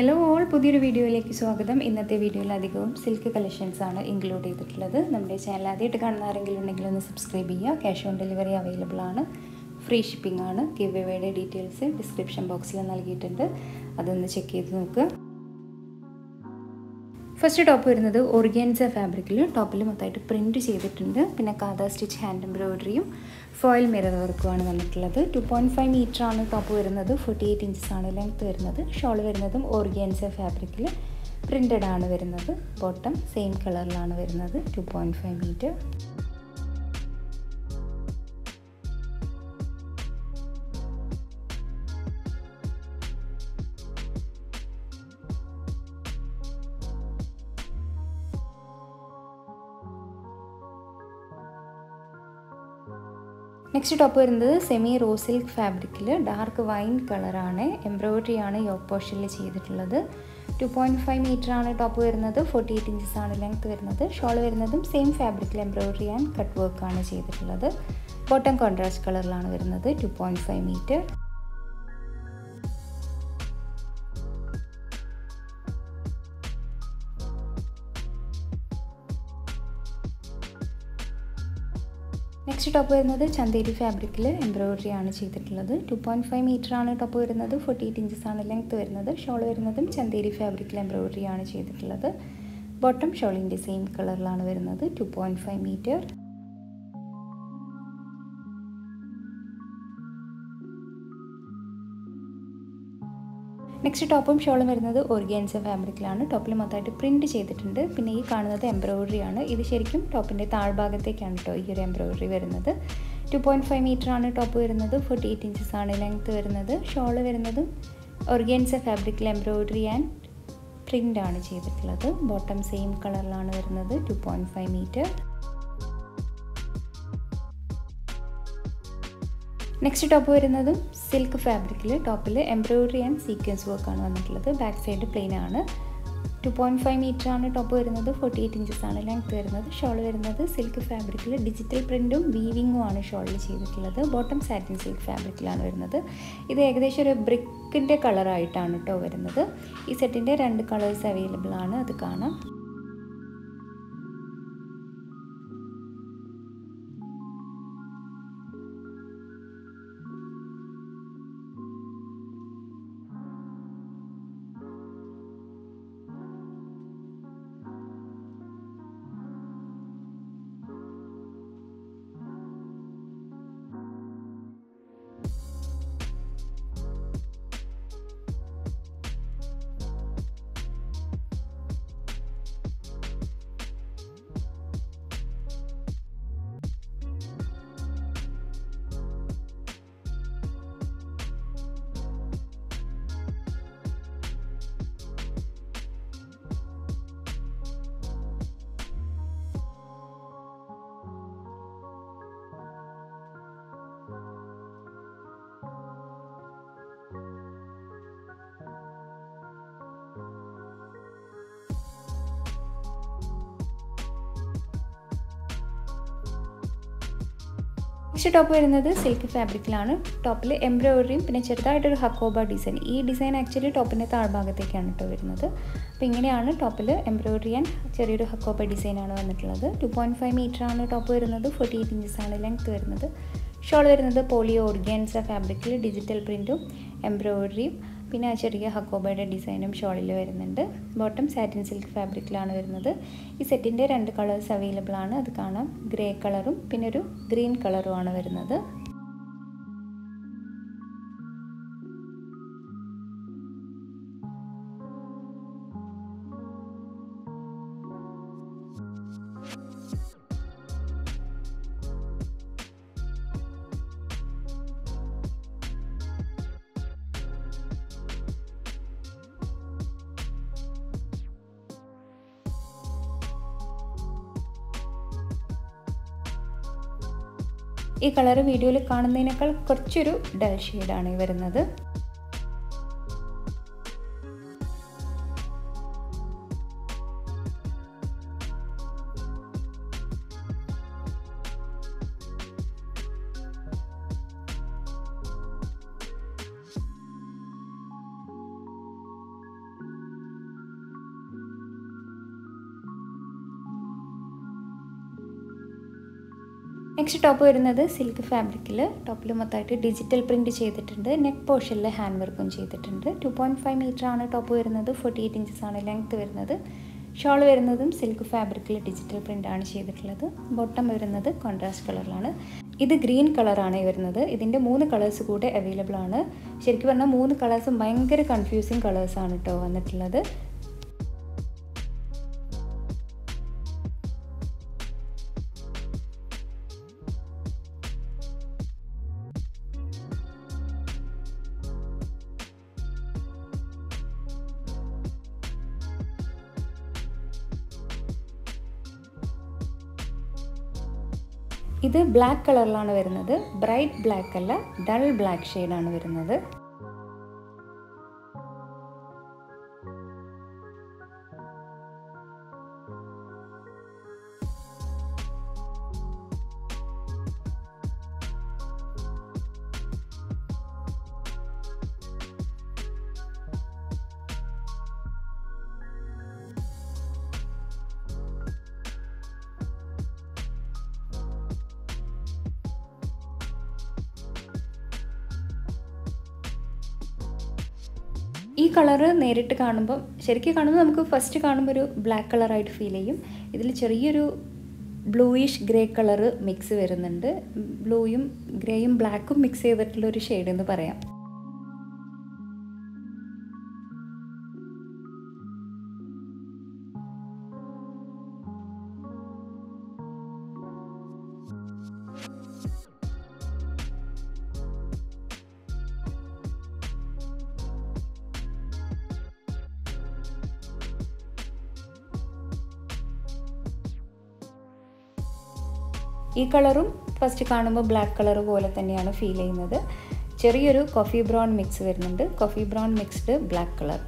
Hello all പുതിയൊരു വീഡിയോയിലേക്ക് സ്വാഗതം. ഇന്നത്തെ വീഡിയോയിൽ അധികവും സിൽക്ക് കളക്ഷൻസ് ആണ് ഇൻക്ലൂഡ് ചെയ്തിട്ടുള്ളത്. നമ്മുടെ ചാനൽ ആദ്യമായിട്ട് കാണുന്ന ആരെങ്കിലും ഉണ്ടെങ്കിൽ ഒന്ന് സബ്സ്ക്രൈബ് ചെയ്യുക. ക്യാഷ് ഓൺ ഡെലിവറി അവൈലബിൾ ആണ്. ഫ്രീ ഷിപ്പിംഗ് ആണ്. ഗിവ് എവേയുടെ ഡീറ്റെയിൽസ് ഡിസ്ക്രിപ്ഷൻ ബോക്സിൽ നൽകിയിട്ടുണ്ട്. അതൊന്ന് ചെക്ക് ചെയ്ത് നോക്കുക. ഫസ്റ്റ് ടോപ്പ് വരുന്നത് ഒറിഗൻസ ഫാബ്രിക്കിൽ ടോപ്പിൽ മൊത്തമായിട്ട് പ്രിന്റ് ചെയ്തിട്ടുണ്ട്. പിന്നെ കാത സ്റ്റിച്ച് ഹാൻഡ് എംബ്രോയിഡറിയും ഫോയിൽ മിറർ വർക്കുമാണ് വന്നിട്ടുള്ളത്. ടു പോയിന്റ് ഫൈവ് മീറ്റർ ആണ് ടോപ്പ് വരുന്നത്. ഫോർട്ടി എയ്റ്റ് ഇഞ്ചസ് ആണ് ലെങ്ത് വരുന്നത്. ഷോൾ വരുന്നതും ഓർഗൻസ ഫാബ്രിക്കിൽ പ്രിന്റഡ് ആണ് വരുന്നത്. ബോട്ടം സെയിം കളറിലാണ് വരുന്നത്. Two point five metre next top വരുന്നത് സെമി റോ സിൽക്ക് ഫാബ്രിക്കിൽ ഡാർക്ക് വൈൻ കളറാണ് എംബ്രോയിഡറി ആണ്. യോക്ക് പോർഷനിൽ ചെയ്തിട്ടുള്ളത്. ടു പോയിന്റ് ഫൈവ് മീറ്റർ ആണ് ടോപ്പ് വരുന്നത്. ഫോർട്ടി എയ്റ്റ് ഇഞ്ചസ് ആണ് ലെങ്ത് വരുന്നത്. ഷോൾ വരുന്നതും സെയിം ഫാബ്രിക്കിൽ എംബ്രോയിഡറി ആൻഡ് കട്ട് വർക്ക് ആണ് ചെയ്തിട്ടുള്ളത്. ബോട്ടം കോൺട്രാസ്റ്റ് കളറിലാണ് വരുന്നത്. Two point five metre next top വരുന്നത് ചന്തേരി ഫാബ്രിക്കിൽ എംബ്രോയിഡറി ആണ് ചെയ്തിട്ടുള്ളത്. ടു പോയിന്റ് ഫൈവ് മീറ്റർ ആണ് ടോപ്പ് വരുന്നത്. ഫോർട്ടി എയ്റ്റ് ഇഞ്ചസ് ആണ് ലെങ്ത് വരുന്നത്. ഷോൾ വരുന്നതും ചന്തേരി ഫാബ്രിക്കിൽ എംബ്രോയിഡറി ആണ് ചെയ്തിട്ടുള്ളത്. ബോട്ടം ഷോളിന്റെ സെയിം കളറിലാണ് വരുന്നത്. Two point five metre next ടോപ്പും ഷോളും വരുന്നത് ഓർഗാൻസ ഫാബ്രിക്കിലാണ് ടോപ്പിൽ മൊത്തമായിട്ട് പ്രിന്റ് ചെയ്തിട്ടുണ്ട്. പിന്നെ ഈ കാണുന്നത് എംബ്രോയിഡറി ആണ്. ഇത് ശരിക്കും ടോപ്പിന്റെ താഴ്ഭാഗത്തേക്കാണ് കേട്ടോ ഈ ഒരു എംബ്രോയിഡറി വരുന്നത്. ടു പോയിന്റ് ഫൈവ് മീറ്റർ ആണ് ടോപ്പ് വരുന്നത്. ഫോർട്ടി എയ്റ്റ് ഇഞ്ചസ് ആണ് ലെങ്ത്ത് വരുന്നത്. ഷോൾ വരുന്നതും ഓർഗാൻസ ഫാബ്രിക്കിൽ എംബ്രോയിഡറി ആൻഡ് പ്രിന്റ് ആണ് ചെയ്തിട്ടുള്ളത്. ബോട്ടം സെയിം കളറിലാണ് വരുന്നത്. Two point five metre next top വരുന്നതും സിൽക്ക് ഫാബ്രിക്കിൽ ടോപ്പിൽ എംബ്രോയിഡറി ആൻഡ് സീക്വൻസ് വർക്കാണ് വന്നിട്ടുള്ളത്. ബാക്ക് സൈഡ് പ്ലെയിൻ ആണ്. ടു പോയിന്റ് ഫൈവ് മീറ്റർ ആണ് ടോപ്പ് വരുന്നത്. ഫോർട്ടി എയ്റ്റ് ഇഞ്ചസ് ആണ് ലെങ്ത് വരുന്നത്. ഷോൾ വരുന്നത് സിൽക്ക് ഫാബ്രിക്കിൽ ഡിജിറ്റൽ പ്രിന്റും വീവിങ്ങും ആണ് ഷോളിൽ ചെയ്തിട്ടുള്ളത്. ബോട്ടം സാറ്റിൻ സിൽക്ക് ഫാബ്രിക്കിലാണ് വരുന്നത്. ഇത് ഏകദേശം ഒരു ബ്രിക്കിന്റെ കളറായിട്ടാണ് കേട്ടോ വരുന്നത്. ഈ സെറ്റിന്റെ രണ്ട് കളേഴ്സ് അവൈലബിൾ ആണ്. അത് കാണാം. നെക്സ്റ്റ് ടോപ്പ് വരുന്നത് സിൽക്ക് ഫാബ്രിക്കിലാണ്. ടോപ്പിൽ എംബ്രോയിഡറിയും പിന്നെ ചെറുതായിട്ടൊരു ഹക്കോബ ഡിസൈൻ. ഈ ഡിസൈൻ ആക്ച്വലി ടോപ്പിന്റെ താഴ്ഭാഗത്തേക്കാണ് കേട്ടോ വരുന്നത്. അപ്പോൾ ഇങ്ങനെയാണ് ടോപ്പിൽ എംബ്രോയിഡറി ആൻഡ് ചെറിയൊരു ഹക്കോബ ഡിസൈനാണ് വന്നിട്ടുള്ളത്. ടു പോയിന്റ് ഫൈവ് മീറ്റർ ആണ് ടോപ്പ് വരുന്നത്. ഫോർട്ടി എയ്റ്റ് ഇഞ്ചസ് ആണ് ലെങ്ത് വരുന്നത്. ഷോൾ വരുന്നത് പോളി ഓർഗാൻസ ഫാബ്രിക്കിൽ ഡിജിറ്റൽ പ്രിന്റും എംബ്രോയിഡറിയും പിന്നെ ആ ചെറിയ ഹക്കോബയുടെ ഡിസൈനും ഷോളിൽ വരുന്നുണ്ട്. ബോട്ടം സാറ്റിൻ സിൽക്ക് ഫാബ്രിക്കിലാണ് വരുന്നത്. ഈ സെറ്റിന്റെ രണ്ട് കളേഴ്സ് അവൈലബിൾ ആണ് അത് കാണാം. ഗ്രേ കളറും പിന്നെ ഒരു ഗ്രീൻ കളറുമാണ് വരുന്നത്. ഈ കളർ വീഡിയോയിൽ കാണുന്നതിനേക്കാൾ കുറച്ചൊരു ഡൽ ഷെയ്ഡാണ് ഈ വരുന്നത്. നെക്സ്റ്റ് ടോപ്പ് വരുന്നത് സിൽക്ക് ഫാബ്രിക്കിൽ ടോപ്പിൽ മൊത്തമായിട്ട് ഡിജിറ്റൽ പ്രിന്റ് ചെയ്തിട്ടുണ്ട്. നെക്ക് പോർഷനിൽ ഹാൻഡ് വർക്കും ചെയ്തിട്ടുണ്ട്. ടു പോയിന്റ് ഫൈവ് മീറ്റർ ആണ് ടോപ്പ് വരുന്നത്. ഫോർട്ടി എയ്റ്റ് ഇഞ്ചസ് ആണ് ലെങ്ത്ത് വരുന്നത്. ഷോൾ വരുന്നതും സിൽക്ക് ഫാബ്രിക്കിൽ ഡിജിറ്റൽ പ്രിന്റ് ആണ് ചെയ്തിട്ടുള്ളത്. ബോട്ടം വരുന്നത് കോൺട്രാസ്റ്റ് കളറിലാണ് ഇത് ഗ്രീൻ കളറാണ് വരുന്നത്. ഇതിന്റെ മൂന്ന് കളേഴ്സ് കൂടെ അവൈലബിൾ ആണ്. ശരിക്കും പറഞ്ഞാൽ മൂന്ന് കളേഴ്സും ഭയങ്കര കൺഫ്യൂസിങ് കളേഴ്സാണ് കേട്ടോ വന്നിട്ടുള്ളത്. ഇത് ബ്ലാക്ക് കളറിലാണ് വരുന്നത്. ബ്രൈറ്റ് ബ്ലാക്ക് അല്ല ഡൾ ബ്ലാക്ക് ഷെയ്ഡാണ് വരുന്നത്. ഈ കളറ് നേരിട്ട് കാണുമ്പോൾ ശരിക്കും കാണുമ്പോൾ നമുക്ക് ഫസ്റ്റ് കാണുമ്പോൾ ഒരു ബ്ലാക്ക് കളറായിട്ട് ഫീൽ ചെയ്യും. ഇതിൽ ചെറിയൊരു ബ്ലൂയിഷ് ഗ്രേ കളറ് മിക്സ് വരുന്നുണ്ട്. ബ്ലൂയും ഗ്രേയും ബ്ലാക്കും മിക്സ് ചെയ്തിട്ടുള്ള ഒരു ഷെയ്ഡ് എന്ന് പറയാം. ഈ കളറും ഫസ്റ്റ് കാണുമ്പോൾ ബ്ലാക്ക് കളർ പോലെ തന്നെയാണ് ഫീൽ ചെയ്യുന്നത്. ചെറിയൊരു കോഫി ബ്രൗൺ മിക്സ് വരുന്നുണ്ട്. Coffee brown mixed black colour